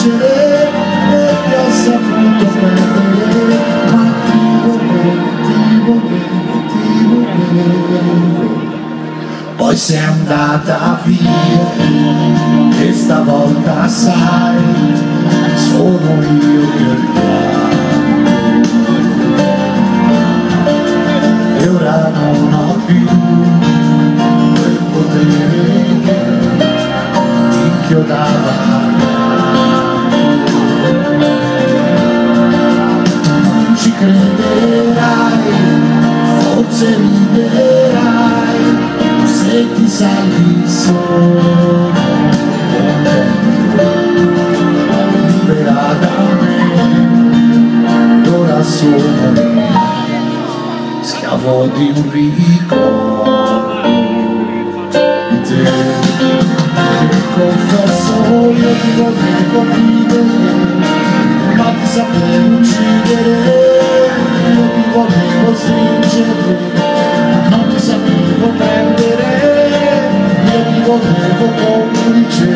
vincere e ti ho saputo perdere ma ti volevo, ti volevo, ti volevo poi sei andata via e stavolta sai sono io che e ora non ho più quel potere che ti inchiodava forse riderai se ti salvi solo. Libera da me ora sono schiavo di un ricordo di te. Ti confesso io ti volevo vivere ma ti sapevo uccidere non ti sapevo prendere. Io ti volevo complice